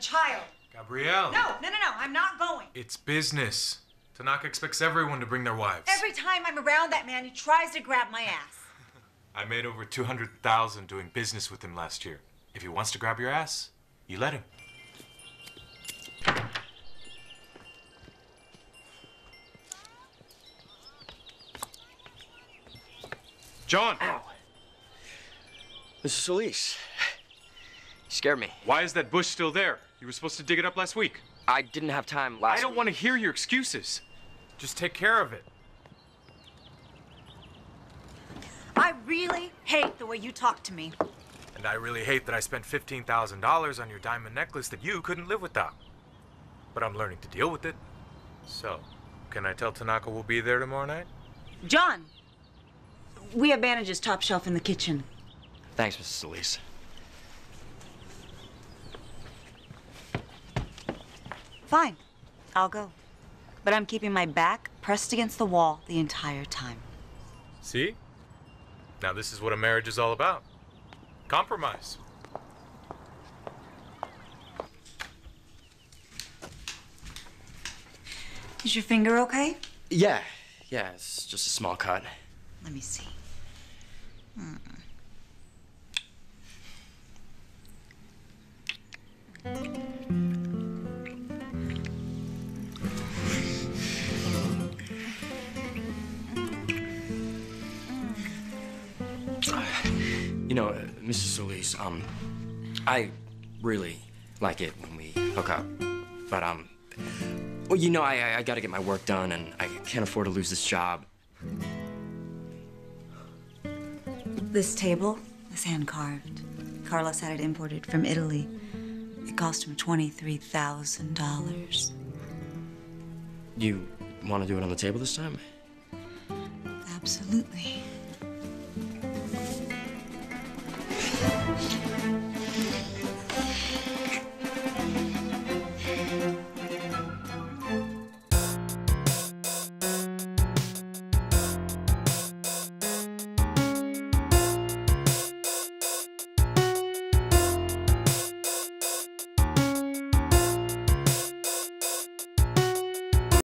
child. Gabrielle. No, no, no, no. I'm not going. It's business. Tanaka expects everyone to bring their wives. Every time I'm around that man, he tries to grab my ass. I made over 200,000 doing business with him last year. If he wants to grab your ass, you let him. John! Ow. Mrs. Solis. You scared me. Why is that bush still there? You were supposed to dig it up last week. I didn't have time last I don't week. want to hear your excuses. Just take care of it. I really hate the way you talk to me. And I really hate that I spent $15,000 on your diamond necklace that you couldn't live without. But I'm learning to deal with it. So, can I tell Tanaka we'll be there tomorrow night? John, we have bandages top shelf in the kitchen. Thanks, Mrs. Solis. Fine, I'll go. But I'm keeping my back pressed against the wall the entire time. See? Now this is what a marriage is all about. Compromise. Is your finger okay? Yeah, yeah, it's just a small cut. Let me see. Hmm. You know, uh, Mrs. Solis, um, I really like it when we hook up. But, um, well, you know, I, I, I gotta get my work done and I can't afford to lose this job. This table is hand carved. Carlos had it imported from Italy. It cost him $23,000. You wanna do it on the table this time? Absolutely.